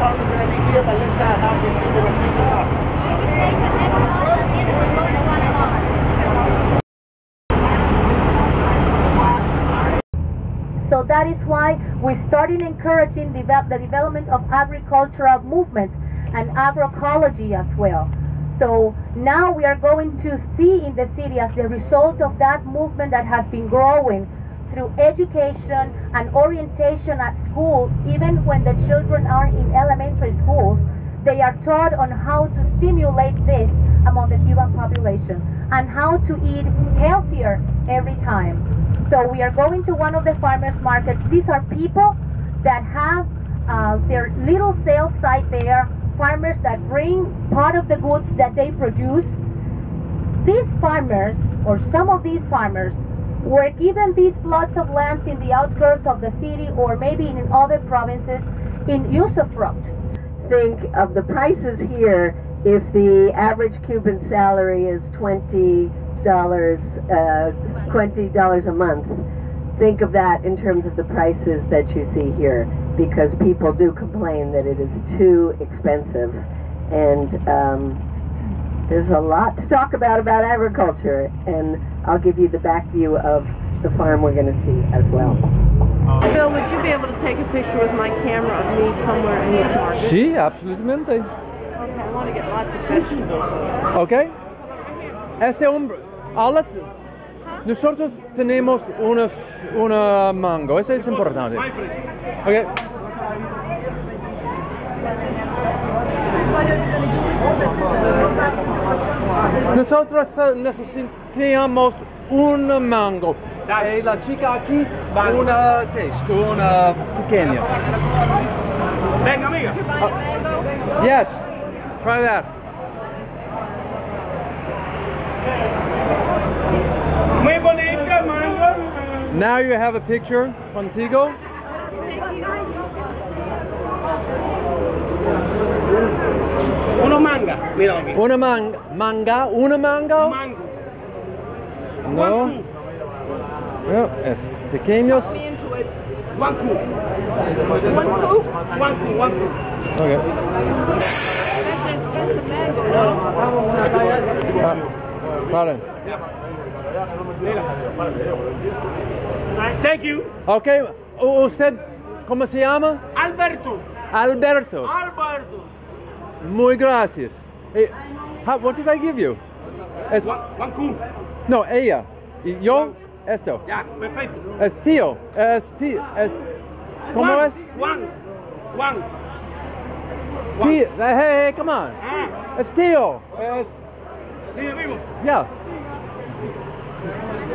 So that is why we started encouraging develop, the development of agricultural movements and agroecology as well. So now we are going to see in the city as the result of that movement that has been growing through education and orientation at schools, even when the children are in elementary schools, they are taught on how to stimulate this among the Cuban population and how to eat healthier every time. So we are going to one of the farmers markets. These are people that have uh, their little sales site there, farmers that bring part of the goods that they produce. These farmers, or some of these farmers, were given these plots of lands in the outskirts of the city or maybe in other provinces in usufruct. think of the prices here if the average Cuban salary is twenty dollars uh, twenty dollars a month. Think of that in terms of the prices that you see here, because people do complain that it is too expensive, and um, there's a lot to talk about about agriculture, and I'll give you the back view of the farm we're going to see as well. Bill, would you be able to take a picture with my camera of me somewhere in this market? Sí, absolutamente. Okay, I want to get lots of vegetables. ¿Ok? Este hombre, Alex, nosotros tenemos unos, una mango, eso es importante. ¿Ok? Nosotros necesitamos un mango. Y la chica aquí, una taste, una pequeña. Venga, amiga. Oh, yes, try that. Muy bonita, mango. Now you have a picture contigo. Una manga, mira aquí. Una manga, manga, una manga. Mango. No. Guancu. No, es pequeños. Guancu. Guancu. Guancu, guancu. Okay. Ah, Paren. Thank you. Okay. usted, ¿cómo se llama? Alberto. Alberto. Alberto. Muy gracias. Eh, how- what did I give you? Es, One, one no, ella. Y yo, esto. Ya, perfecto. Es tío. Es tío. Es, ¿Cómo one, es? One. One. Tío. Hey, hey, come on. Ah, Es tío. Es, vivo, vivo. yeah.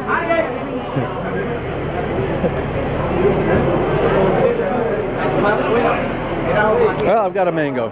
Alex. Well, I've got a mango.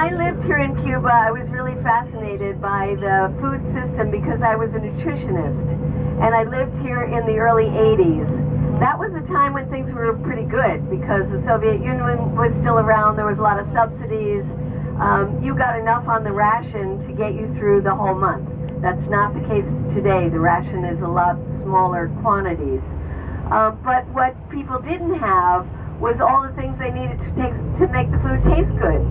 I lived here in Cuba, I was really fascinated by the food system because I was a nutritionist and I lived here in the early 80s. That was a time when things were pretty good because the Soviet Union was still around, there was a lot of subsidies. Um, you got enough on the ration to get you through the whole month. That's not the case today. The ration is a lot smaller quantities. Uh, but what people didn't have was all the things they needed to take to make the food taste good.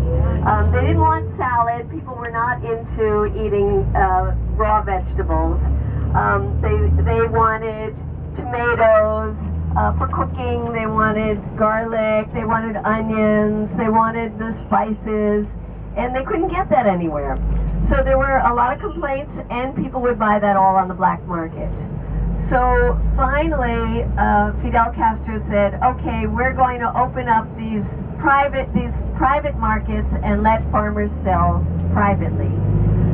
Um, they didn't want salad. People were not into eating uh, raw vegetables. Um, they they wanted tomatoes uh, for cooking. They wanted garlic. They wanted onions. They wanted the spices, and they couldn't get that anywhere. So there were a lot of complaints, and people would buy that all on the black market. So finally, uh, Fidel Castro said, "Okay, we're going to open up these private these private markets and let farmers sell privately."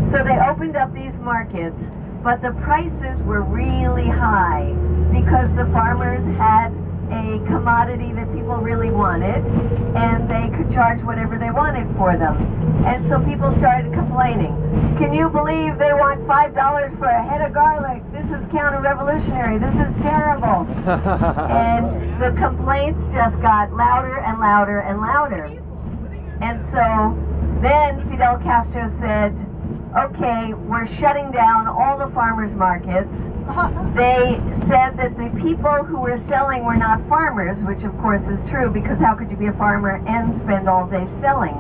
So they opened up these markets, but the prices were really high because the farmers had a commodity that people really wanted, and they could charge whatever they wanted for them. And so people started complaining. Can you believe they want $5 for a head of garlic? This is counter-revolutionary. This is terrible. and the complaints just got louder and louder and louder. And so then Fidel Castro said, okay, we're shutting down all the farmers markets. They said that the people who were selling were not farmers, which of course is true because how could you be a farmer and spend all day selling?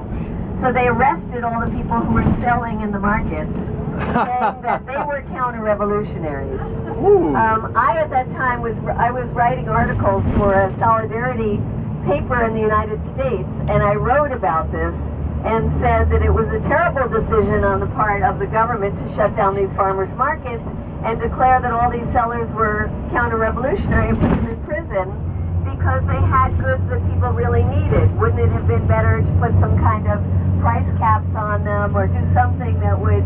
So they arrested all the people who were selling in the markets, saying that they were counter-revolutionaries. Um, I at that time was I was writing articles for a solidarity paper in the United States, and I wrote about this and said that it was a terrible decision on the part of the government to shut down these farmers markets and declare that all these sellers were counter-revolutionary and put them in prison because they had goods that people really needed. Wouldn't it have been better to put some kind of price caps on them or do something that would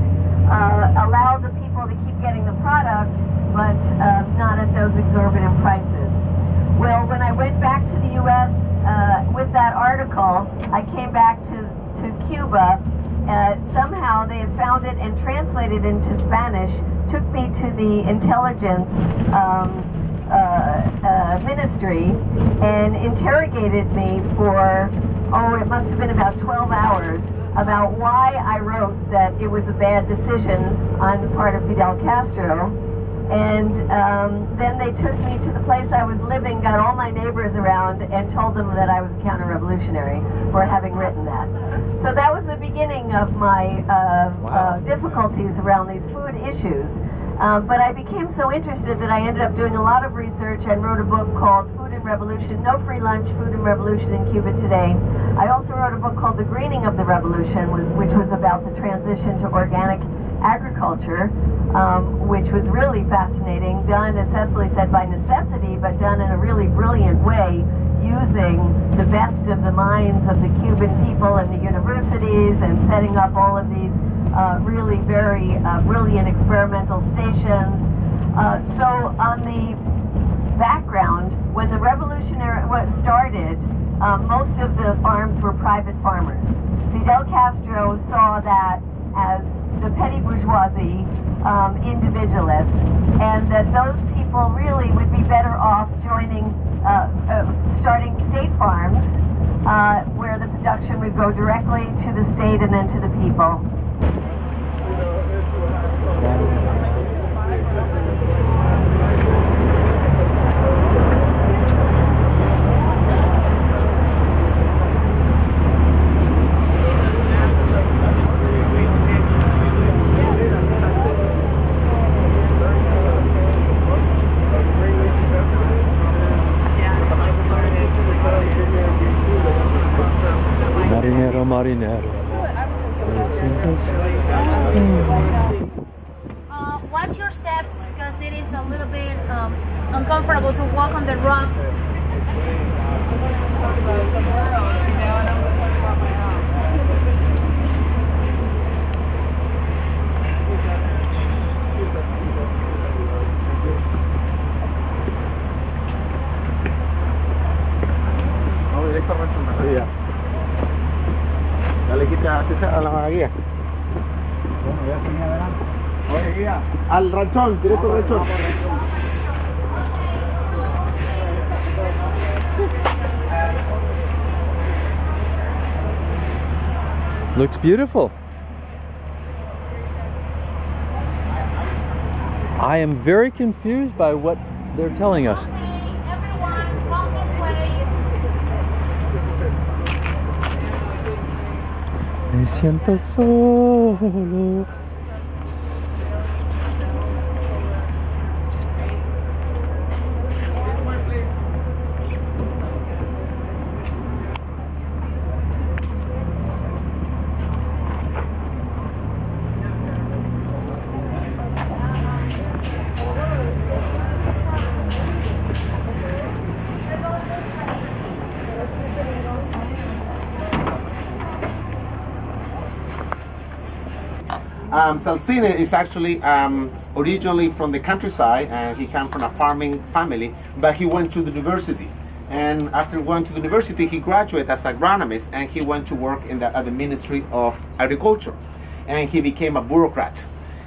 uh, allow the people to keep getting the product but uh, not at those exorbitant prices? Well, when I went back to the U.S. Uh, with that article, I came back to to Cuba. Uh, somehow they had found it and translated into Spanish, took me to the intelligence um, uh, uh, ministry and interrogated me for, oh, it must have been about 12 hours about why I wrote that it was a bad decision on the part of Fidel Castro and um, then they took me to the place I was living, got all my neighbors around, and told them that I was counter-revolutionary for having written that. So that was the beginning of my uh, wow. uh, difficulties around these food issues. Um, but I became so interested that I ended up doing a lot of research and wrote a book called Food and Revolution, No Free Lunch, Food and Revolution in Cuba Today. I also wrote a book called The Greening of the Revolution, which was about the transition to organic agriculture um, which was really fascinating, done, as Cecily said, by necessity, but done in a really brilliant way, using the best of the minds of the Cuban people and the universities and setting up all of these uh, really very uh, brilliant experimental stations. Uh, so on the background, when the revolutionary started, um, most of the farms were private farmers. Fidel Castro saw that as the petty bourgeoisie um, individualists, and that those people really would be better off joining, uh, uh, starting state farms, uh, where the production would go directly to the state and then to the people. Marinero. Uh, watch your steps because it is a little bit um, uncomfortable to walk on the rocks. a la guía. Bueno, ya tenía adelante. Oye, guía. Al ranchón, directo al ranchón. Looks beautiful. I am very confused by what they're telling us. Me siento solo. Salcine is actually um, originally from the countryside and he came from a farming family, but he went to the university And after going to the university, he graduated as agronomist and he went to work in the, at the Ministry of Agriculture. And he became a bureaucrat.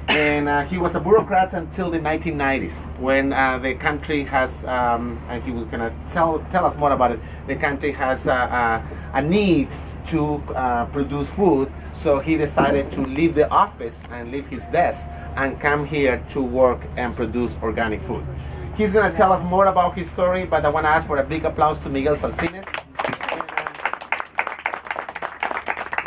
And uh, he was a bureaucrat until the 1990s when uh, the country has, um, and he was going to tell, tell us more about it, the country has uh, uh, a need to uh, produce food. So he decided to leave the office and leave his desk and come here to work and produce organic food. He's going to tell us more about his story, but I want to ask for a big applause to Miguel Salcines.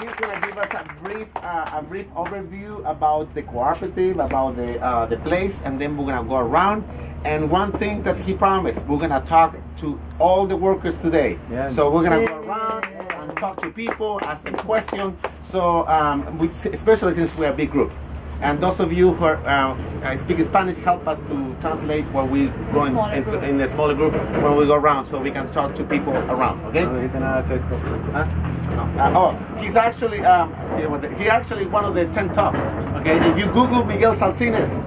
He's going to give us a brief, uh, a brief overview about the cooperative, about the uh, the place, and then we're going to go around. And one thing that he promised, we're going to talk to all the workers today. Yeah. So we're going to go around and talk to people, ask them questions. So um, we, especially since we're a big group. And those of you who are, uh, speak Spanish, help us to translate when we go in, into, in a smaller group when we go around, so we can talk to people around. Okay? No dijiste nada de texto. Huh? Uh, oh, he's actually um, he actually one of the ten top. Okay, if you Google Miguel Salcines,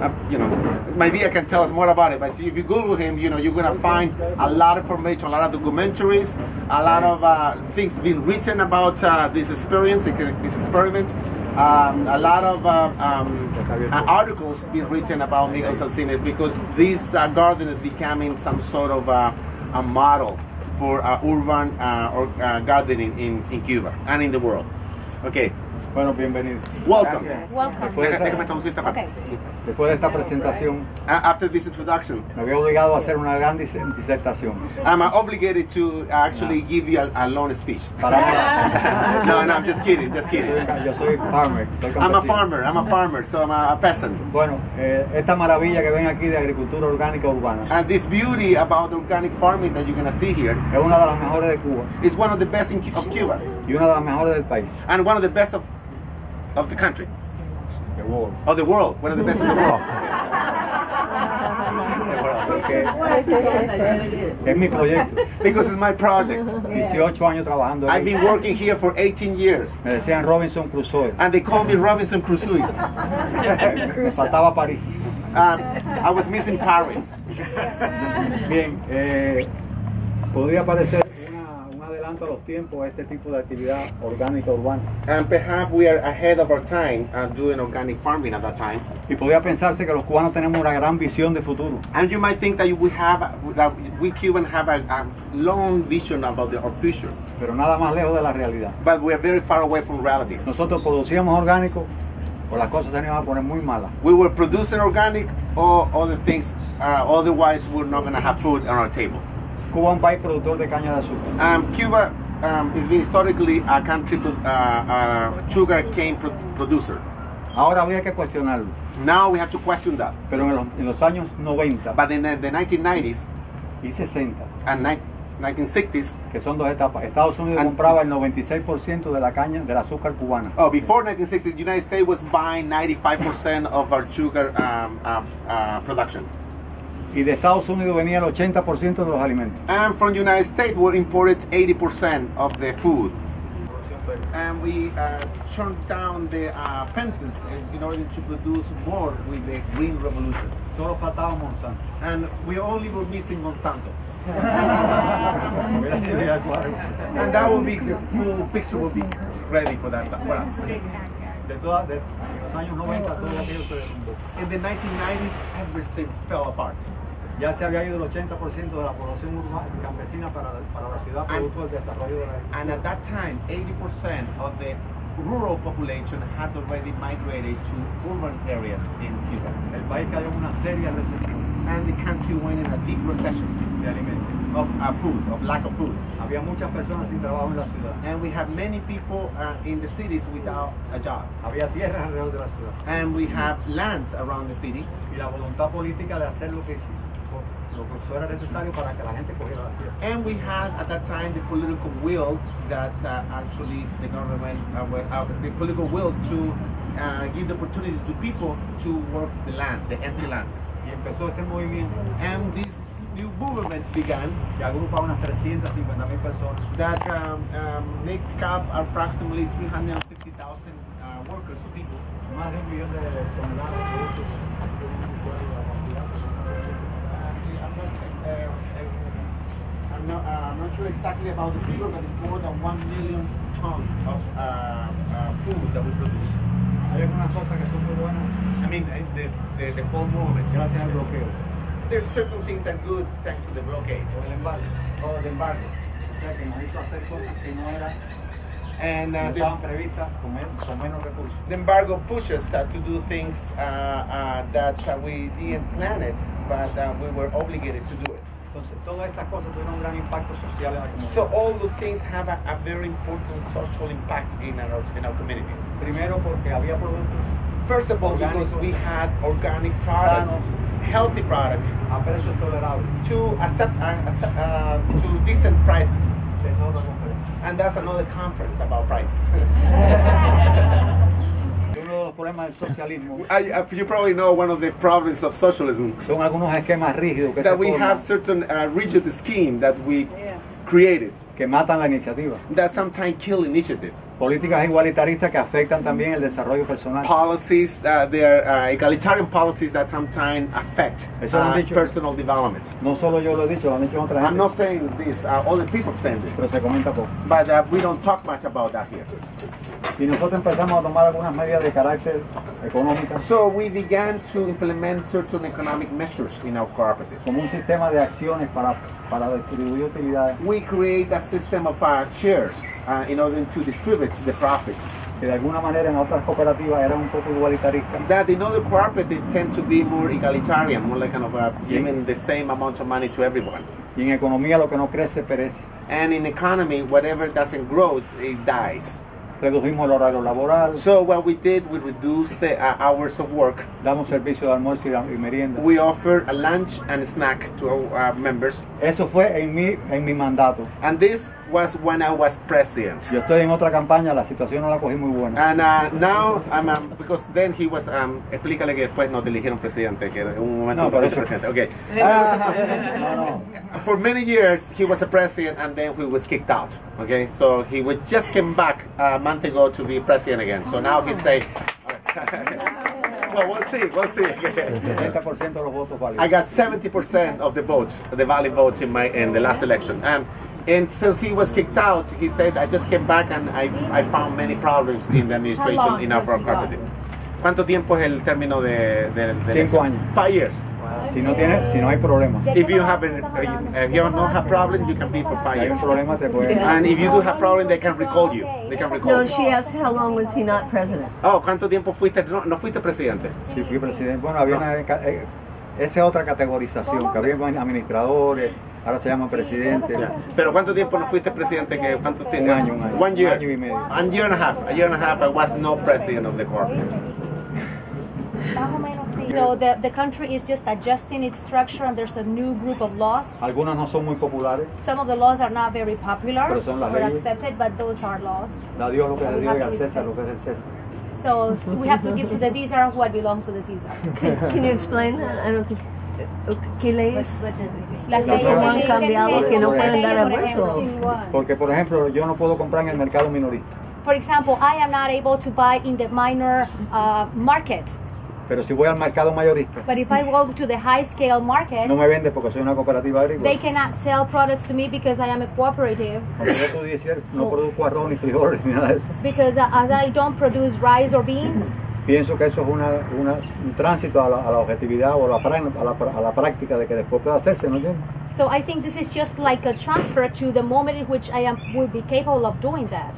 uh, you know, maybe I can tell us more about it. But if you Google him, you know, you're gonna find a lot of information, a lot of documentaries, a lot of uh, things being written about uh, this experience, this experiment. Um, a lot of uh, um, uh, articles being written about Miguel Salcines because this garden is becoming some sort of a model for urban or gardening in, in Cuba and in the world. Okay, Bueno, bienvenido. welcome. Gracias. Welcome. Después de, Déjame esta, parte. después de esta presentación, Uh, after this introduction, me había obligado a hacer una gran dis- disertación. I'm uh, obligated to actually give you a, a long speech. Para no, no, I'm just kidding, just yo kidding. soy, ca- yo soy farmer, soy I'm a farmer, I'm a farmer, so I'm a, a peasant. Bueno, eh, esta maravilla que ven aquí de agricultura orgánica urbana And this beauty about the organic farming that you're gonna see here es una de las mejores de Cuba is one of the best in, of Cuba y una de las mejores del país, and one of the best of, of the country, de World. of the world, one of the best in the world. Es mi proyecto. Because it's my project. 18 años trabajando I've been working here for 18 years. Me decían Robinson Crusoe. And they call me Robinson Crusoe. Faltaba París. Um, I was missing Paris. Bien, eh, podría parecer adelanto a los tiempos este tipo de actividad orgánica urbana. And perhaps we are ahead of our time uh, doing organic farming at that time. Y podría pensarse que los cubanos tenemos una gran visión de futuro. And you might think that we have, that we Cubans have a, a long vision about the, our future, pero nada más lejos de la realidad. but we are very far away from reality. Nosotros producíamos orgánico, o las cosas se nos iban a poner muy malas. We were producing organic or other things, uh, otherwise we're not going to have food on our table. Cuba un país productor de caña de azúcar. Um, Cuba um, has been historically a country, uh, uh, sugar cane pro- producer. Ahora habría que cuestionarlo, Now we have to question that. pero en los, en los años 90 But in the, the 1990s y 60, and ni- 1960s, que son dos etapas, Estados Unidos And- compraba el 96% de la caña, del azúcar cubana. oh, before 1960, the United States was buying 95% of our sugar um, uh, uh, production. Y de Estados Unidos venía el 80% de los alimentos. And from the United States, we imported 80% of the food. And we uh, turned down the uh, fences in- order to produce more with the Green Revolution. Solo faltaba Monsanto. And we only were missing Monsanto. Hubiera sido ya el cuadro. And that will be the full picture will be ready for that for us. De todas- de- en los años 90 todo aquello se derrumbó. In the 1990s, everything fell apart. Ya se había ido el 80% de la población urbana campesina para, para la ciudad producto del desarrollo de la And at that time, 80% of the rural population had already migrated to urban areas in Cuba. El país cayó en una seria recesión And the country went in a deep recession de alimentos. of uh, food, of lack of food. Había muchas personas sin trabajo en la ciudad. And we have many people uh, in the cities without a job. Había tierras alrededor de la ciudad. And we have lands around the city. Y la voluntad política de hacer lo que, hici- lo que eso era necesario para que la gente cogiera la tierra. And we had at that time the political will that uh, actually the government, uh, uh, the political will to uh, give the opportunity to people to work the land, the empty lands. Y empezó este movimiento And this new movement began que agrupa unas 350 mil personas. that um, um, make up approximately 350,000 uh, workers, people. Más de un millón de toneladas de productos. I'm not, uh, I'm not, sure exactly about the figure, but it's more than one million tons of uh, uh, food that we produce. Hay algunas cosas que son muy buenas I mean, uh, the, the, the whole movement. gracias al bloqueo. There's certain things that are good thanks to the blockade Por el embargo. or the embargo. O sea que nos hizo hacer cosas que no, eran, And uh, the, estaban previstas con, men- con menos recursos. the embargo pushes us uh, to do things uh, uh, that uh, we didn't plan it, but uh, we were obligated to do. Entonces, todas estas cosas tuvieron un gran impacto social en la comunidad. So all the things have a, a very important social impact in our in our communities. Primero porque había productos First of all, because we had organic products, healthy products, a precios tolerables. to accept, uh, accept uh, to decent prices, Esa es otra conferencia. and that's another conference about prices. Y uno de los problemas del socialismo I, uh, you probably know one of the problems of socialism son algunos esquemas rígidos que, se that we forman, have certain uh, rigid scheme that we created que matan la iniciativa. that sometimes kill initiative. Políticas igualitaristas que afectan también el desarrollo personal. Policies, uh, they're uh, egalitarian policies that sometimes affect uh, dicho. personal development. No solo yo lo he dicho, lo han dicho otra I'm gente, not saying this, uh, other people saying this, pero se comenta poco. but uh, we don't talk much about that here. Y nosotros empezamos a tomar algunas medidas de carácter económico So we began to implement certain economic measures in our cooperative. como un sistema de acciones para, para distribuir utilidades We create a system of uh, shares uh, in order to distribute the profits. que de alguna manera en otras cooperativas eran un poco igualitaristas. That in other cooperatives tend to be more egalitarian, more like kind of uh, giving the same amount of money to everyone. Y en economía lo que no crece perece. And in economy, whatever doesn't grow, it dies. Redujimos el horario laboral, So what we did, we reduced the uh, hours of work. damos servicio de almuerzo y, y merienda. We offer a lunch and snack to our uh, members. Eso fue en mi, en mi mandato. And this was when I was president. Yo estoy en otra campaña, la situación no la cogí muy buena. And uh, now, I'm, um, because then he was, um, explícale que después nos eligieron presidente, que en un momento No, fue presidente. Okay. No, no. For many years, he was a president and then he was kicked out. Okay, so he would just came back a month ago to be president again. So now he say, well, we'll see, we'll see. 70% de los votos I got 70% of the votes, the valid votes in my in the last election. Um, and since he was kicked out, he said, I just came back and I, I found many problems in the administration in our cooperative. ¿Cuánto tiempo es el término de, de, de Cinco años. Five years. Si no, tiene, si no hay problema, If you have a, if you don't have problem, you can be for five si hay un years. problema te pueden... And if you do have problem, they can recall you. They can recall No, you. she asked how long was he not president? Oh, ¿cuánto tiempo fuiste? No, no fuiste presidente. Si fui presidente, bueno, había una... eh, Esa es otra categorización, que había administradores, ahora se llaman presidentes. Ya. Pero ¿cuánto tiempo no fuiste presidente? ¿Qué, ¿Cuánto tiempo? Un año, un año. One year. Un año y medio. One year and a half. A year and a half, I was no president of the cooperative. So the, the country is just adjusting its structure and there's a new group of laws. Algunas no son muy populares, Some of the laws are not very popular Pero son las or leyes. accepted, but those are laws. da Dios lo que es de Dios y al César lo que es del César. So we have to give to the Caesar what belongs to the Caesar. Can you explain that? I don't think. ¿Qué leyes? Las Las leyes- nuevas han cambiado que no pueden dar por Porque, por ejemplo, yo no puedo comprar en el mercado minorista, For example, I am not able to buy in the minor uh, market, pero si voy al mercado mayorista, but if I go to the high scale market, no me vende porque soy una cooperativa agrícola. they cannot sell products to me because I am a cooperative. Aunque yo pudiese, no produzco arroz ni frijoles ni nada de eso. Because uh, as I don't produce rice or beans, Pienso que eso es una, una- un tránsito a la, a la objetividad o a la, prá- a, la, a la práctica de que después pueda hacerse, ¿no entiendes? so I think this is just like a transfer to the moment in which I am will be capable of doing that.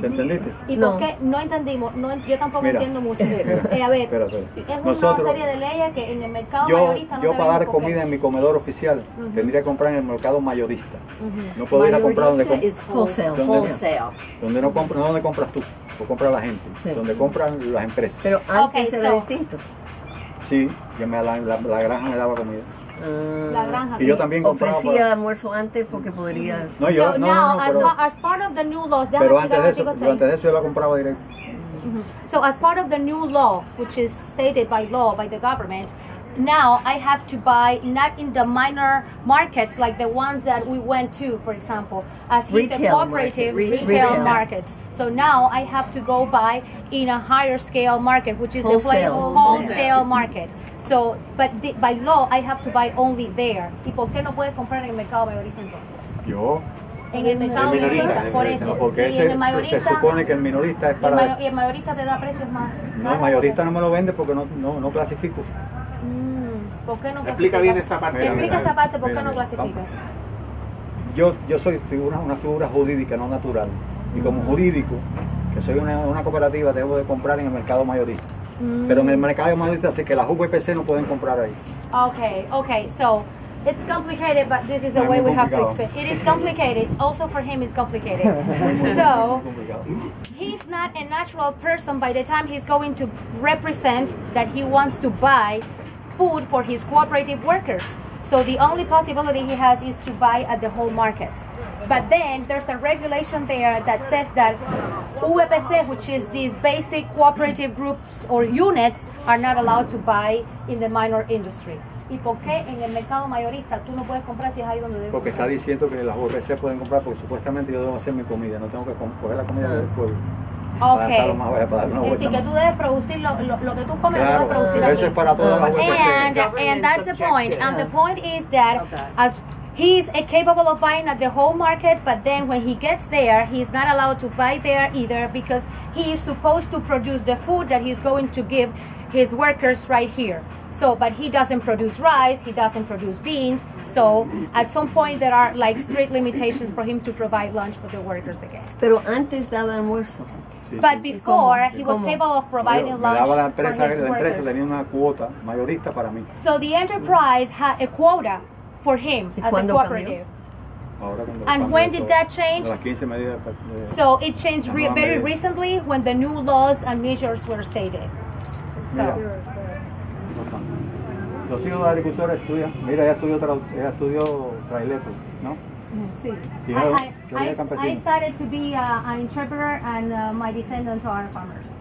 ¿Se entendiste? ¿Y No. por qué no entendimos? No, yo tampoco Mira, entiendo mucho. Eh, a ver, espera, espera. es una Nosotros- serie de leyes que en el mercado Yo, mayorista no yo para dar comida en mi comedor oficial tendría que comprar en el mercado mayorista. No puedo ir a comprar donde, com- Wholesale. donde, donde no compro, no donde compras tú, o compra la gente, Sí. donde compran las empresas. Pero antes Okay, era so- distinto. Sí, que me, la, la- la granja me daba comida. Eh, la granja. Y yo también compraba. Ofrecía para- almuerzo antes porque podría. No, yo, so no, now, no, no, as, pero, as part of the new laws, déjame pero explicar antes de lo eso, que pero antes de eso yo la compraba directo. So as part of the new law, which is stated by law by the government, now I have to buy not in the minor markets like the ones that we went to, for example, as he's a Retail cooperative market, retail, retail. markets. So now I have to go buy in a higher scale market, which is the place Wholesale. wholesale market. So, but the, by law, I have to buy only there. ¿Y por qué no puedes comprar en el mercado mayorista entonces? Yo, En el mercado El minorista, por eso. no, porque ese el se, mayorista, se supone que el minorista es y el para... y el mayorista te da precios más. No, el mayorista no me lo vende porque no, no, no clasifico. Mm, ¿Por qué no Explica bien esa parte. Mira, Explica mira, esa parte, ¿por qué mira, no mira, clasificas? Yo, yo soy figura, una figura jurídica, no natural. Y como jurídico, que soy una, una cooperativa, debo de comprar en el mercado mayorista. Mm. Pero en el mercado mayorista sí que las VPC no pueden comprar ahí. Okay, okay, so it's complicated, but this is the Ay, way we have to explain. It is complicated. Also for him, it's complicated. so he's not a natural person by the time he's going to represent that he wants to buy food for his cooperative workers. So the only possibility he has is to buy at the whole market. But then there's a regulation there that says that UBPC, which is these basic cooperative groups or units, are not allowed to buy in the minor industry. ¿Y por qué en el mercado mayorista tú no puedes comprar si es ahí donde debes Porque está diciendo que las VPC pueden comprar porque supuestamente yo debo hacer mi comida, no tengo que com- coger la comida del pueblo. Ok. hacerlo más, para dar una Es decir, que tú debes producir lo, lo, lo que tú comes, lo Claro, debes producir aquí. eso es para todas las ah. VPC. And, and that's the point. And the point is that as he's capable of buying at the whole market, but then when he gets there, he's not allowed to buy there either because he is supposed to produce the food that he's going to give his workers right here. So, but he doesn't produce rice, he doesn't produce beans. So, at some point, there are like strict limitations for him to provide lunch for the workers again. Pero antes daba almuerzo. But before, he was capable of providing lunch daba la for empresa, his la empresa workers. tenía una cuota mayorista para mí. So the enterprise had a quota for him as a cooperative. And when did that change? Las 15 medidas de- So it changed re- very recently when the new laws and measures were stated. So Los hijos de agricultores estudian. Mira, ella estudió, trau- ella estudió traileto, ¿no? sí. Yo- I, yo I, I started to be uh, an interpreter and uh, my descendants are farmers.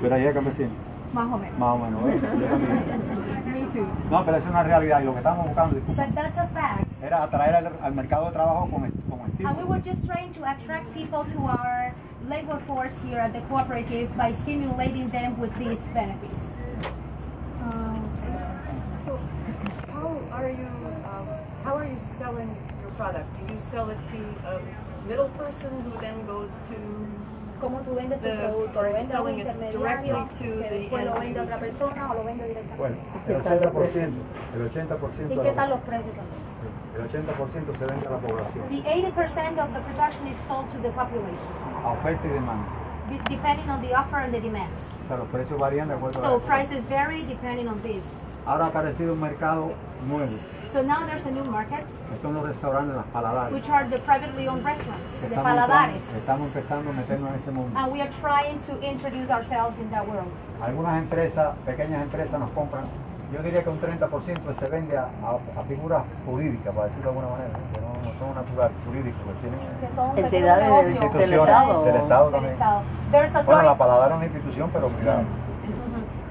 Pero ella es campesino, Más o menos. más o menos. ¿eh? Yo también. Me too. No, pero es una realidad y lo que estamos buscando disculpa, But that's a fact. era atraer al, al mercado de trabajo con, con And we estímulo. were just trying to attract people to our labor force here at the cooperative by stimulating them with these benefits. Um, So, how are you, um, how are you selling your product? Do you sell it to a middle person who then goes to ¿Cómo tú vendes tu The- producto? ¿Lo vendes a un intermediario? que después lo end vende a otra persona o lo vende directamente? Bueno, el 80%, el 80% ¿Y de qué la- tal los precios también? el 80% se vende a la población, The 80% of the production is sold to the population, a oferta y demanda. de- depending on the offer and the demand. O sea, los precios varían de acuerdo a la So prices vary depending on this. Ahora ha aparecido un mercado nuevo, So now there's a new market, que son los restaurantes, las paladares. which are the privately owned restaurants, the Estamos paladares. estamos empezando a meternos en ese mundo. And we are trying to introduce ourselves in that world. Algunas empresas, pequeñas empresas nos compran, yo diría que un 30% se vende a, a- a figuras jurídicas, para decirlo de alguna manera, que no, no son natural, jurídicos, que tienen Que son pequeños Entidades del- instituciones Estado. del Estado Del Bueno, la 30, paladar es una institución, pero privada.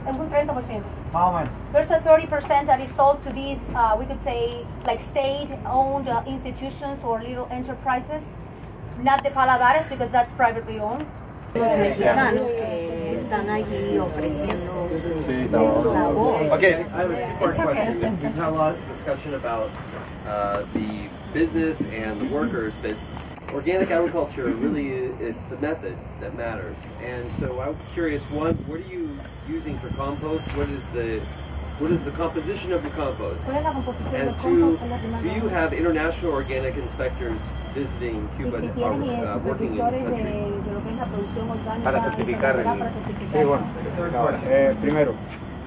Ujú. 30%. Más o. There's a 30% that is sold to these, uh, we could say, like state-owned uh, institutions or little enterprises. Not the paladares, because that's privately owned. los mexicanos que están allí ofreciendo su labor. Okay, I have a two-part question. We've had a lot of discussion about uh, the business and the workers, but organic agriculture really i- it's the method that matters. And so I'm curious, one, what do you using for compost? What is the what is the composition of your compost? ¿Cuál es la composición del And two, compost? Es la primera do you have international organic inspectors visiting Cuba and tienes eh, are uh, working in the country? de lo que es la Para certificar el- Sí, bueno. Ahora, eh, primero,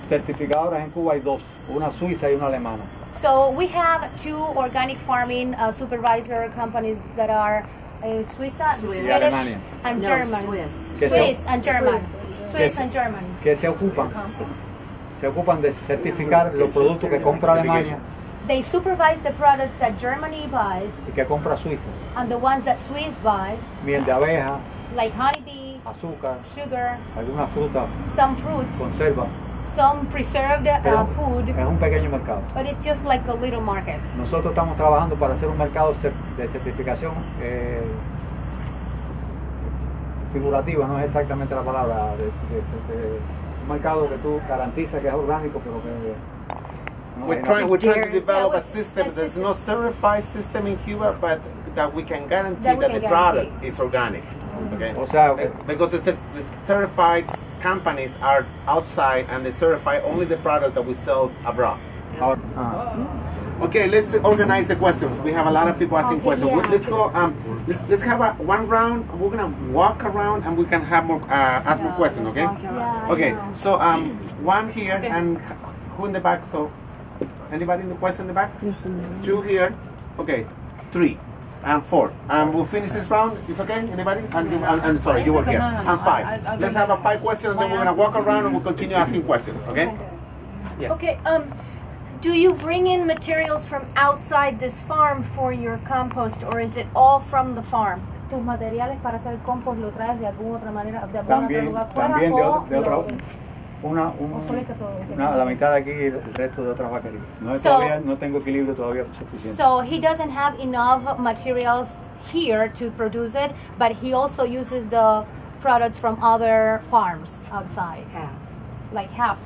certificadoras en Cuba hay dos, una suiza y una alemana. So we have two organic farming uh, supervisor companies that are uh, Suiza, Swiss. Swedish, Alemania. and No, German. Swiss. Swiss and German. Swiss German. que se ocupan, se ocupan de certificar los productos que compra Alemania They supervise the products that Germany buys y que compra Suiza. and the ones that Swiss buys, Miel de abeja, like honeybee, azúcar, sugar, alguna fruta, some fruits, conserva. some preserved Pero uh, food, es un pequeño mercado. but it's just like a little market. Nosotros estamos trabajando para hacer un mercado de certificación eh, figurativa, no es exactamente la palabra, de, de- de- un mercado que tú garantizas que es orgánico, pero que no, We're trying, we're trying to develop a system. a There's no certified system in Cuba, but that we can guarantee That that, we the can product is organic. Okay. O sea, Uh, because the, the certified companies are outside and they certify only the product that we sell abroad. ahora- ah. Okay, let's organize the questions. We have a lot of people asking Okay, questions. yeah. Let's go. Um, let's, let's have a, one round. We're gonna walk around and we can have more uh, ask more questions. Okay. Yeah, Okay. So um, one here Okay. and who in the back? So anybody in the question in the back? Two here. Okay. Three. And four. And we'll finish this round. Is okay? Anybody? And you, and, and sorry, you were here. And five. Let's have a five questions and then we're gonna walk around and we'll continue asking questions. Okay? Yes. Okay, um, do you bring in materials from outside this farm for your compost, or is it all from the farm? tus materiales para hacer compost lo traes de alguna otra manera, de algún otro También, lugar fuera también de, o otro- de otra, una, un- o solo es que todo- una- la mitad de aquí y el resto de otras vaquerías. No, es So- todavía, no tengo equilibrio todavía suficiente. So he doesn't have enough materials here to produce it, but he also uses the products from other farms outside. Like half.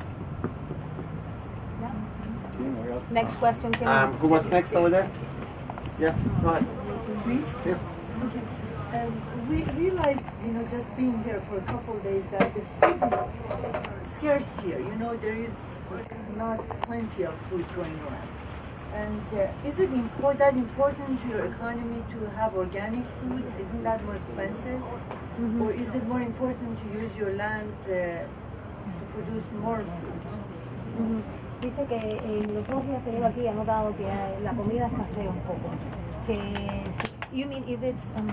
Sí, no había- Next question, can Um, who was next over there? Yes. Go ahead. Yes. Um, we realized, you know, just being here for a couple of days, that the food is scarce here. You know, there is not plenty of food going around. And uh, is it import, that important to your economy to have organic food? Isn't that more expensive? Or is it more important to use your land uh, to produce more food? Dice que en los dos días que llevo aquí ha notado que eh, la comida escasea un poco. Que si, you mean if it's, um,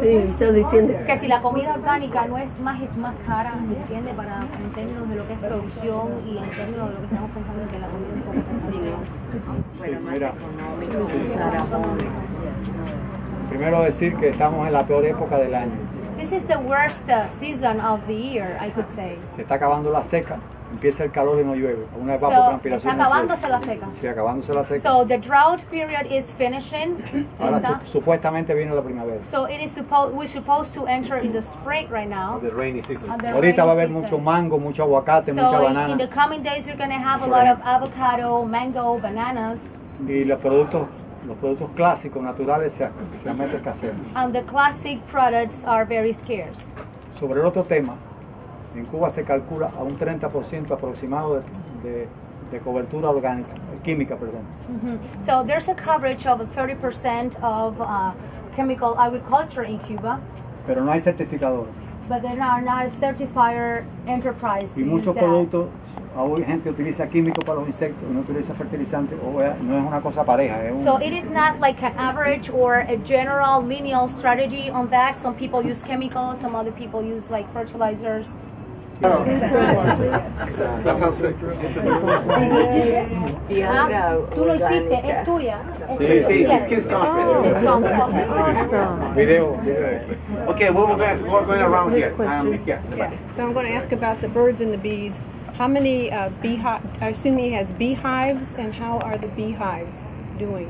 Sí, está diciendo. que si la comida orgánica no es más, más cara, ¿entiende? Para, en términos de lo que es producción y en términos de lo que estamos pensando en que la comida es un poco Sí, mira, primero decir que estamos en la peor época del año. This is the worst uh, season of the year, I could say. Se está acabando la seca, empieza el calor y no llueve. Una So, evapotranspiración. está acabándose la seca. Sí, acabándose la seca. So the drought period is finishing. Ahora su- supuestamente viene la primavera. So it is supposed we're supposed to enter in the spring right now. The rainy season. the Ahorita va a haber rainy mucho mango, mucho aguacate, mucha So in, in banana. the coming days we're gonna have a lot of avocado, mango, bananas, Y los productos, los productos clásicos, naturales, se realmente escasean. and the classic products are very scarce. Sobre el otro tema, en Cuba se calcula a un 30% aproximado de, de- de cobertura orgánica, química, perdón. Mhm. So there's a coverage of 30% of uh, chemical agriculture in Cuba, Pero no hay certificadores. but there are not certified enterprise Y muchos productos, hoy gente utiliza químicos para los insectos, no utiliza fertilizantes, o no es una cosa pareja, es un, So it is not like an average or a general lineal strategy on that. Some people use chemicals, some other people use like fertilizers. That sounds Ah, tú lo hiciste, es tuya. Es Sí, sí, Yes. it's his conference. It's video, video. Okay, well, we're going, we're going around here. Um, yeah, the. So I'm going to ask about the birds and the bees. How many uh, beehive? I assume he has beehives, and how are the beehives doing?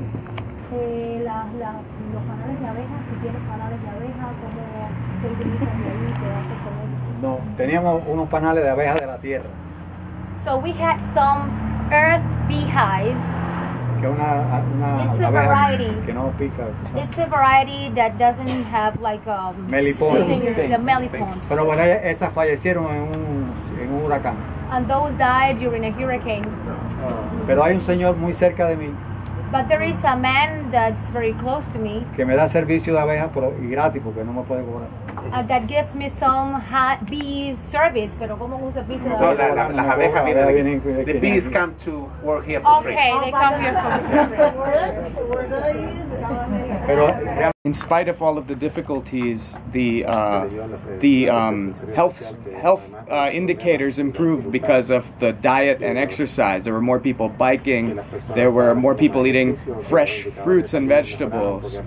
Eh, la- la- los panales de abejas, si tienes panales de abeja, ¿cómo qué utilizas de ahí? ¿Qué haces con eso? No, teníamos unos panales de abejas de la tierra, So we had some earth beehives. que una, una It's a abeja variety. que no pica. It's a variety that doesn't have like um, Melipons. stings, the melipons. Pero bueno, esas fallecieron en un, en un huracán. And those died during a hurricane. Pero hay un señor muy cerca de mí But there is a man that's very close to me que me da servicio de abejas pero, y gratis porque no me puede cobrar. uh, that gives me some ha- bees service, pero como un servicio de No, la, la, las abejas Abejas vienen. vienen- The bees come to work here for free. Okay, they come here for Pero In spite of all of the difficulties, the uh, the um, health health uh, indicators improved because of the diet and exercise. There were more people biking. There were more people eating fresh fruits and vegetables.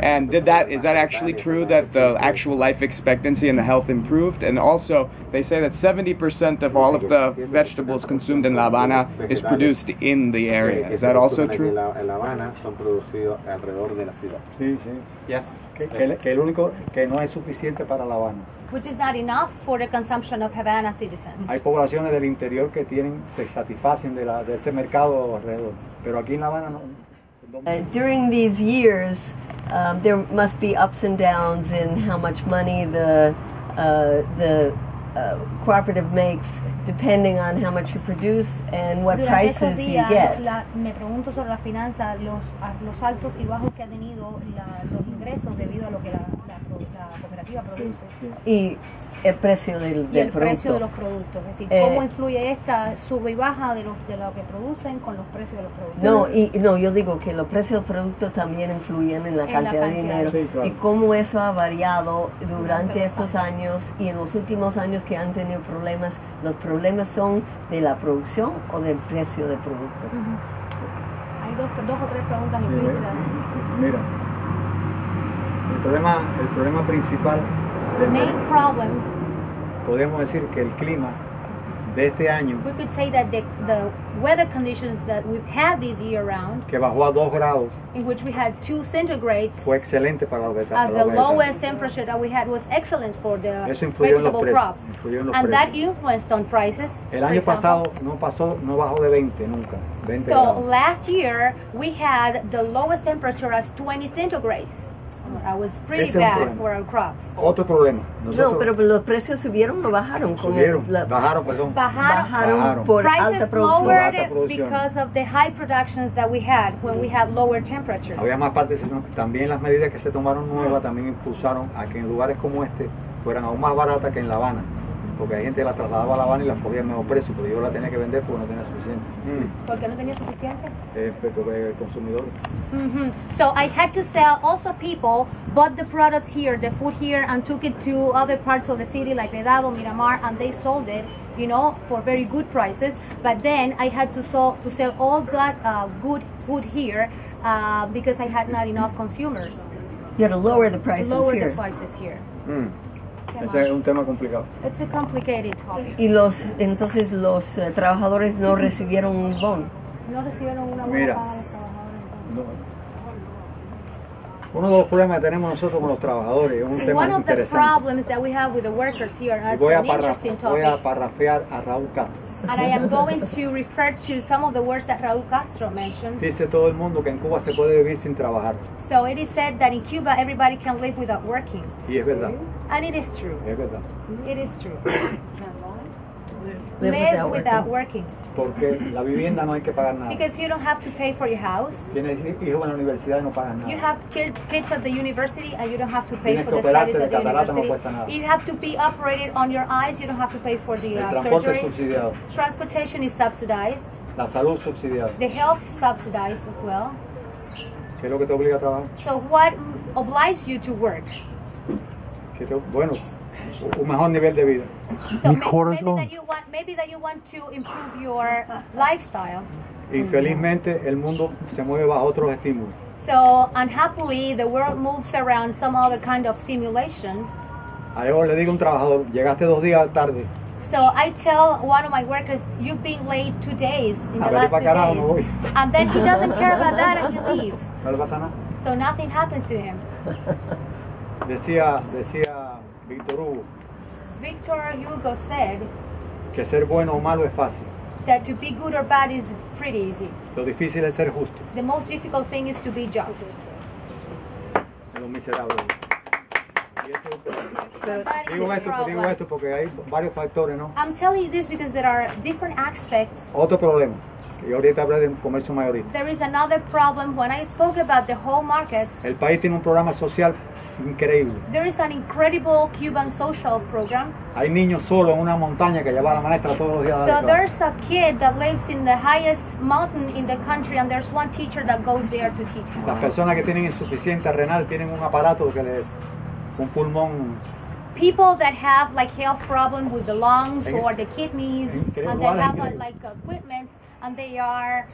And did that is that actually true that the actual life expectancy and the health improved? And also, they say that 70% of all of the vegetables consumed in La Habana is produced in the area. Is that also true? En La Habana son producidos alrededor de la ciudad. Sí, sí. Yes. Que, que- que el único que no es suficiente para La Habana. which is not enough for the consumption of Havana citizens. Hay poblaciones del interior que tienen, se satisfacen de, la, de ese mercado alrededor, pero aquí en La Habana no. Uh, during these years, um, there must be ups and downs in how much money the uh, the uh, cooperative makes, depending on how much you produce and what Durante prices you días, get. la- me pregunto sobre la finanza, los, los altos y bajos que ha tenido la- los ingresos debido a lo que la, la la cooperativa produce. Y el precio del, Y del el precio de los producto. productos, es decir, Eh, cómo influye esta sube y baja de, los, de lo que producen con los precios de los productos. No, y no, yo digo que los precios del producto también influyen en la En la cantidad de cantidad. dinero Sí, claro. y cómo eso ha variado durante los estos años y en los últimos años que han tenido problemas. Los problemas son de la producción o del precio del producto. Hay dos, dos o tres preguntas Sí, implícitas. Mira, problema, el problema principal The del main problem, podríamos decir que el clima de este año, we could say that the, the weather conditions that we've had this year round, que bajó a 2 grados, in which we had two centigrades, fue excelente para los veta- as the vegetales. lowest temperature that we had was excellent for the Eso influyó en los vegetable precios, crops. influyó en los And that precios. influenced on prices. El año pasado no pasó, no bajó de 20 nunca, 20 So grados. last year we had the lowest temperature as 20 centigrades. That was pretty Ese bad for our crops. Otro problema, No, pero los precios subieron o bajaron subieron, la- bajaron, perdón. Bajaron, bajaron por alta prices producción. lowered Alta because of the high productions that we had when we had lower temperatures. Había más participación. También las medidas que se tomaron nuevas también impulsaron a que en lugares como este fueran aún más baratas que en La Habana. Porque hay gente que las trasladaba a La Habana y las cogía a mejor precio, pero yo la tenía que vender porque no tenía suficiente. Porque no tenía suficiente. Eh, porque el consumidor. Mhm. So I had to sell. Also, people bought the products here, the food here, and took it to other parts of the city, like Vedado, Miramar, and they sold it, you know, for very good prices. But then I had to sell to sell all that uh, good food here uh, because I had not enough consumers. You had to lower the prices Lower here. the prices here. Ese es un tema complicado. It's a complicated topic. Y los entonces los eh, trabajadores no recibieron un bono. No recibieron una Mira. paga los trabajadores. Uno de los problemas que tenemos nosotros con los trabajadores es un entonces. tema One of the interesante. problems that we have with the workers here, Y that's voy a, an parra- interesting voy a topic. parrafear a Raúl Castro. And I am going to refer to some of the words that Raúl Castro mentioned. Dice todo el mundo que en Cuba se puede vivir sin trabajar. So it is said that in Cuba everybody can live without working. Y es verdad, And it is true. es verdad. It is true. Live Live without without working. Porque la vivienda no hay que pagar nada. Because you don't have to pay for your house. Tienes hijos en la universidad y no pagas You nada. have kid- kids at the university and you don't have to pay Tienes for que the studies at the no university. cuesta nada. You have to be operated on your eyes, you don't have to pay for the El uh, transporte es surgery. subsidiado, Transportation is subsidized. la salud subsidiada. The health is subsidized as well. ¿Qué es lo que te obliga a trabajar? So what obliges you to work? Bueno, un mejor nivel de vida. So may- maybe, that you want, maybe that you want to improve your lifestyle. Infelizmente el mundo se mueve bajo otros estímulos. So unhappily, the world moves around some other kind of stimulation. A yo le digo a un trabajador, llegaste dos días tarde, So I tell one of my workers, "You've been late two days in A the last two days," voy. and then he doesn't care about that and he leaves. no le pasa nada. So nothing happens to him. Decía, decía Víctor Hugo Victor Hugo said que ser bueno o malo es fácil. that to be good or bad is pretty easy. Lo difícil es ser justo. The most difficult thing is to be just. los miserables. Y ese es el problema. That is Digo the esto, digo esto porque hay varios factores, ¿no? I'm telling you this because there are different aspects. Otro problema, y ahorita hablé del comercio mayorista. There is another problem. When I spoke about the whole market, El país tiene un programa social increíble. there is an incredible Cuban social program. Hay niños solos en una montaña que lleva a la maestra todos los días So there's a kid that lives in the highest mountain in the country, and there's one teacher that goes there to teach him. Las personas que tienen insuficiencia renal tienen un aparato que le un pulmón People that have like health problems with the lungs or the kidneys, and they have like equipment, and they are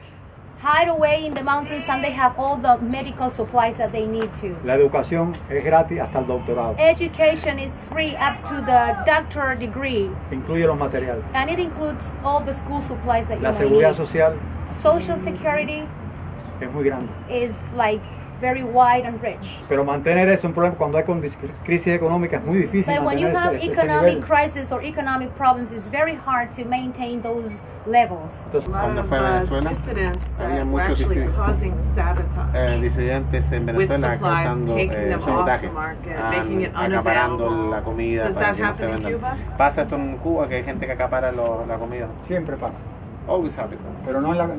hide away in the mountains, and they have all the medical supplies that they need to. La educación es gratis hasta el doctorado. Education is free up to the doctor degree, Incluye los materiales. and it includes all the school supplies that La you may seguridad need. social Social security es muy grande. is like very wide and rich. Pero mantener eso es un problema cuando hay con- crisis económica es muy difícil But when you mantener have ese, ese- ese economic nivel. crisis or economic problems, it's very hard to maintain those levels. Cuando fue a Venezuela, dissidents that había muchos actually disi- causing sabotage. eh, disidentes en with Venezuela supplies, causando taking eh, them off sabotaje, the market, an- making it acaparando unavailable. la comida Does para that que no se happen in venda. Cuba? Pasa esto en Cuba, que hay gente que acapara lo- la comida. Siempre pasa. Always happens. Pero no en la,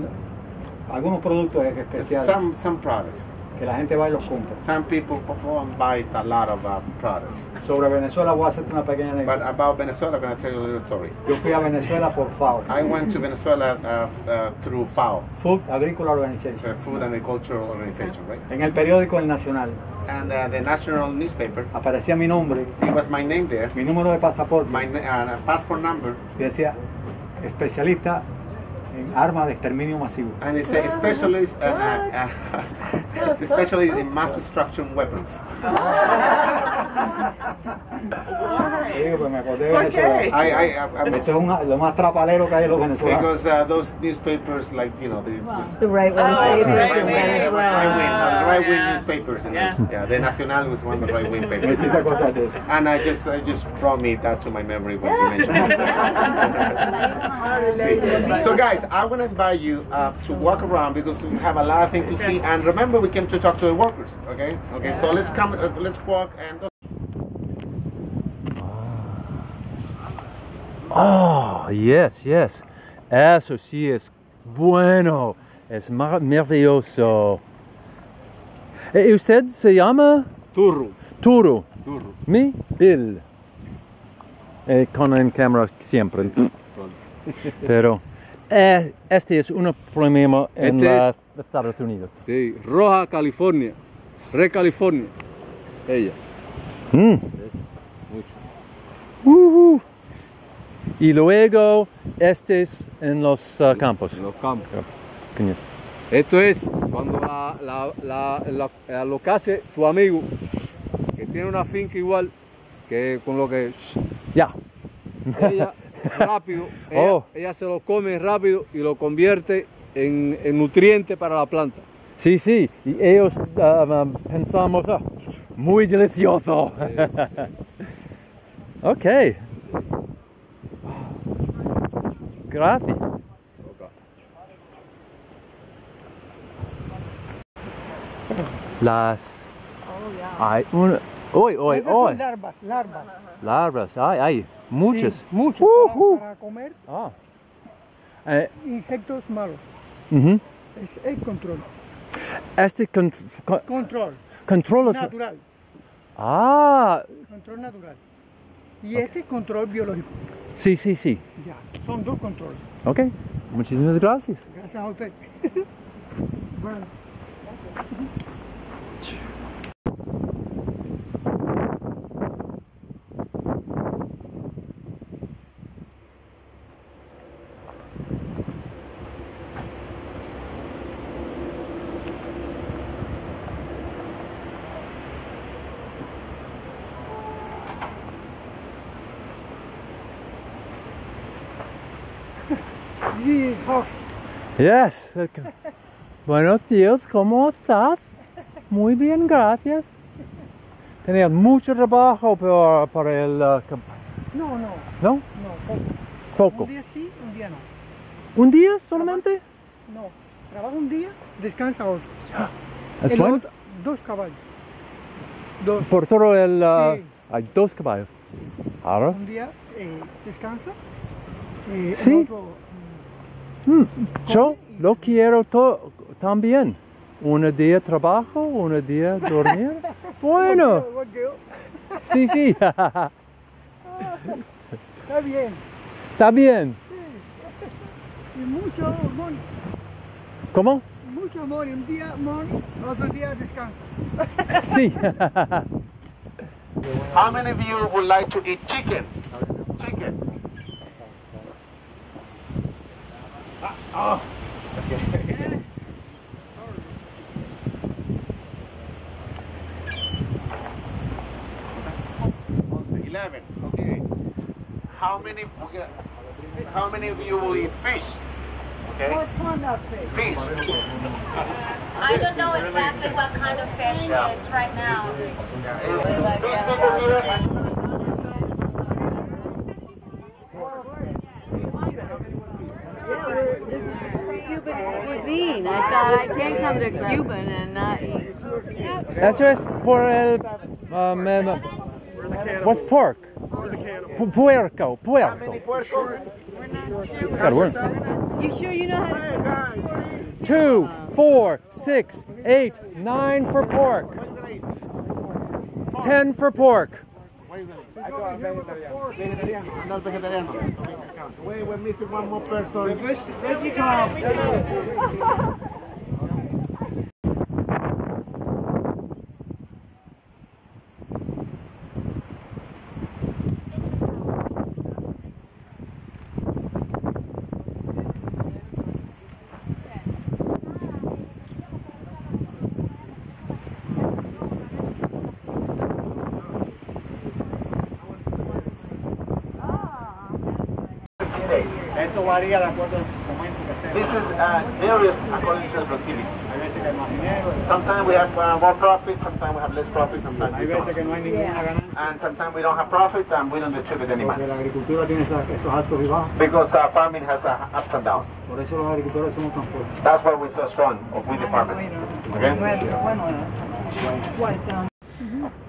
algunos productos es especial. Some, some products. Que la gente va y los compra. Some people go and buy a lot of uh, products. Sobre Venezuela voy a hacerte una pequeña But anécdota. about Venezuela, I'm going to tell you a little story. Yo fui a Venezuela por FAO. I went to Venezuela uh, uh, through FAO, Food Agricultural Organization. the Food and Agricultural Organization, right? En el periódico El Nacional And uh, the national newspaper, aparecía mi nombre, it was my name there, mi número de pasaporte, my na- uh, passport number, y decía especialista en armas de exterminio masivo. and it's a specialist, and, uh, uh, specialist in mass destruction weapons. Te pues me acordé de Venezuela. I, I, I, I'm- Eso es una- lo más trapalero que hay de los venezolanos. because uh, those newspapers, like you know, they just The right Oh, ones. right they wing, do. it was right wing, no, the right wing newspapers. In yeah. yeah, the Nacional was one of the right wing papers. hiciste acordar de eso. And I just, I just brought me that to my memory when you mentioned it. so guys, I want to invite you uh, to walk around because we have a lot of things to see. And remember, we came to talk to the workers. Okay, okay. So let's come, uh, let's walk and. Oh, yes, yes. Eso sí es bueno. Es mar- maravilloso. Eh, ¿Usted se llama? Turro. Turo. Turro. Mi? Bill. Eh, con en cámara siempre. Pero eh, este es un problema en Este es- Estados Unidos. Sí, Roja California. Re California. Ella. Mm. Es mucho. Y luego este es en los ah, campos. En los campos. Esto es cuando la, la, tu amigo, que tiene una finca igual, que con lo que Ya. ella rápido, ella, Oh. ella se lo come rápido y lo convierte en, en nutriente para la planta. Sí, sí. Y ellos ah, ah, pensamos, ah, muy delicioso. ok. Gracias. Las. Hay una. Hoy, hoy, Esas hoy. son larvas, larvas. Larvas, hay, hay. Muchas. Sí, muchos Uh, para, para comer Ah. Eh, insectos malos. ujú. Es el control. Este con- con- Control. control. Natural. Ah, Control natural. Y este control biológico. sí, sí, sí. Ya. Son dos controles. Ok. Muchísimas gracias. Gracias a usted. bueno. Sí, Hawks. Yes. Buenos días, ¿cómo estás? Muy bien, gracias. Tenía mucho trabajo para, para el... uh, No, no. ¿No? No, poco. Poco. Un día sí, un día no. ¿Un día solamente? No. Trabaja un día, descansa otro. Es bueno. dos caballos. Dos. Por todo el... uh, Sí. Hay dos caballos. Ahora. Un día eh, descansa. eh, el Sí. otro, Mm, Yo lo quiero to- también. Un día trabajo, un día dormir. Bueno. Sí, sí. Está bien. Está bien. Y mucho amor. ¿Cómo? Mucho amor. Un día amor, otro día descansa. Sí. How many of you would like to eat chicken? Chicken. Ah, oh. Okay. Eleven. Okay. How many? Okay. How many of you will eat fish? Okay? Fish. I don't know exactly what kind of fish Yeah. it is right now. Cuban cuisine. I thought I can't come to Cuban and not eat. Eso es por el. um, em, what's pork? Pu- Puerco. Puerco. Gotta work. You sure you know how to Two, four, six, eight, nine for pork. Ten for pork. Vegetariano. Anda el vegetariano. Wait, we're missing one more person. This is uh, various according to the productivity. Hay veces que hay más dinero, Sometimes we have uh, more profit, sometimes we have less profit, sometimes we veces que no hay don't. ninguna. And sometimes we don't have profit and we don't distribute any Porque money. la agricultura tiene esas- esos altos y bajos. Because uh, farming has uh, ups and downs. Por eso los agricultores somos tan fuertes. That's why we're so strong of with the farmers. Okay?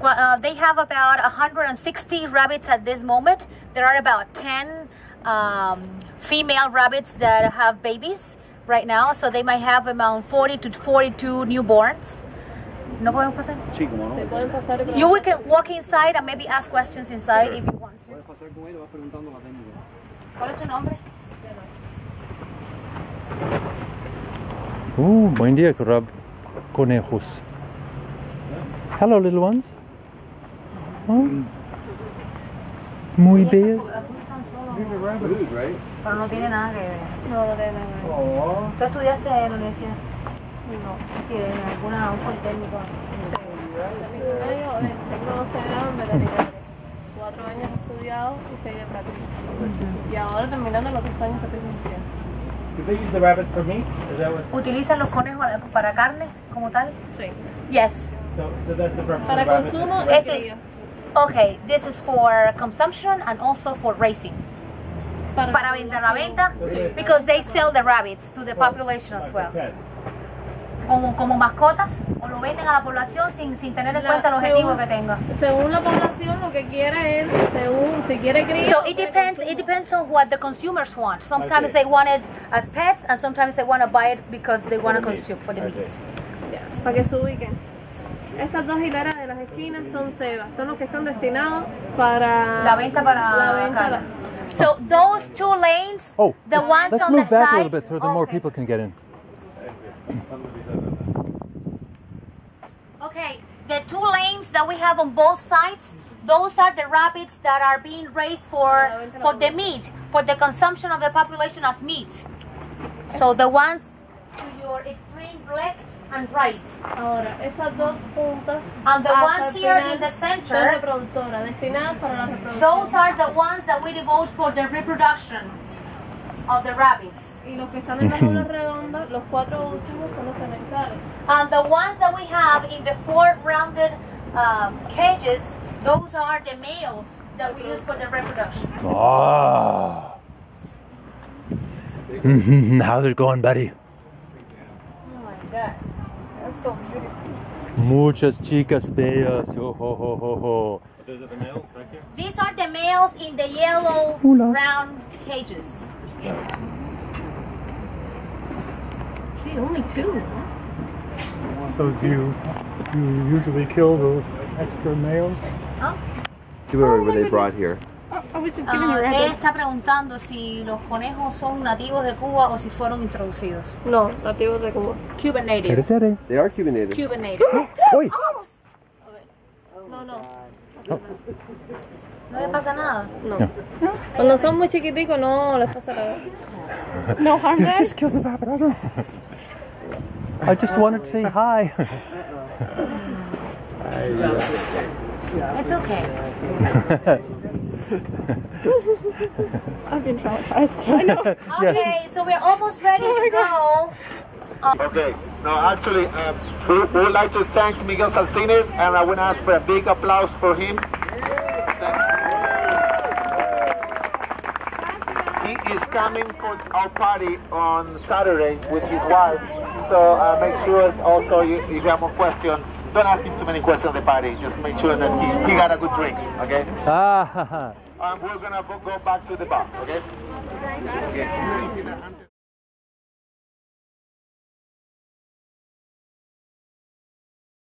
Well, uh, they have about 160 rabbits at this moment. There are about 10 um, female rabbits that have babies right now, so they might have around 40 to 42 newborns. ¿No podemos pasar? Sí, como no. You we can walk inside and maybe ask questions inside if you want to. ¿Cuál es tu nombre? Uh, buen día, crab. Conejos. Hello, little ones. Oh. Muy bellas. Pero no tiene nada que ver. No, no tiene nada que ver. ¿Tú estudiaste en la universidad? No. Sí, en alguna, un politécnico. Medio, tengo 12 grados en veterinaria. Cuatro años estudiado y seis de práctica. Y ahora terminando los dos años de. Do they use the rabbits for meat? Is that what? ¿Utilizan los conejos para carne como tal? Sí. Yes. So, so that's the purpose Para of consumo is, okay, this is for consumption and also for racing. Para, Para venta, la venta, Sí. because they sell the rabbits to the population as well. pets. Como, como mascotas o lo venden a la población sin, sin tener en La- cuenta el objetivo según- que tenga. Según la población, lo que quiere es, según si quiere cría. So it depends. consumo. It depends on what the consumers want. Sometimes Okay. they want it as pets, and sometimes they want to buy it because they want to the meat. consume for the Okay. meat. Ya, para que se ubiquen. Estas dos hileras de las esquinas son cebas, son los que están destinados para La venta para la venta. Carne. So those two lanes, Oh, the ones let's on move the back sides. a little bit so the more Okay. people can get in. Okay, the two lanes that we have on both sides, those are the rabbits that are being raised for for the meat, for the consumption of the population as meat. So the ones to your extreme left and right. Ahora, estas dos puntas. And the ones here in the Son center, reproductoras, destinadas para la reproducción. those are the ones that we devote for the reproduction of the rabbits. Y los que están en la bola redonda, los cuatro últimos son los sementales. And the ones that we have in the four rounded um, cages, those are the males that we use for the reproduction. Ah. How's it going, buddy? Oh that's so beautiful. Muchas chicas bellas. Oh, ho, ho, ho, ho. Those are the males right here? These are the males in the yellow Hola. round cages. Okay, only two. So do you, you usually kill the extra males? Were, oh were they brought here? I was just Ah, él está preguntando si los conejos son nativos de Cuba o si fueron introducidos. No, nativos de Cuba. Cuban native. They are Cuban native. Cuban native. Uy. No, no. No le pasa nada. No. Cuando son muy chiquiticos no les pasa nada. No harm You them. just killed the rabbit. I don't know. I just wanted to say hi. It's okay. I've been traumatized. I know. Okay, so we're almost ready to go. Okay. No, actually, uh, we, we would like to thank Miguel Salcines, and I want to ask for a big applause for him. He is coming for our party on Saturday with his wife. So uh, make sure also you, if you have more questions, don't ask him too many questions at the party. Just make sure that he, he got a good drinks, okay? Ah, Um, we're gonna go go back to the bus, okay? Okay.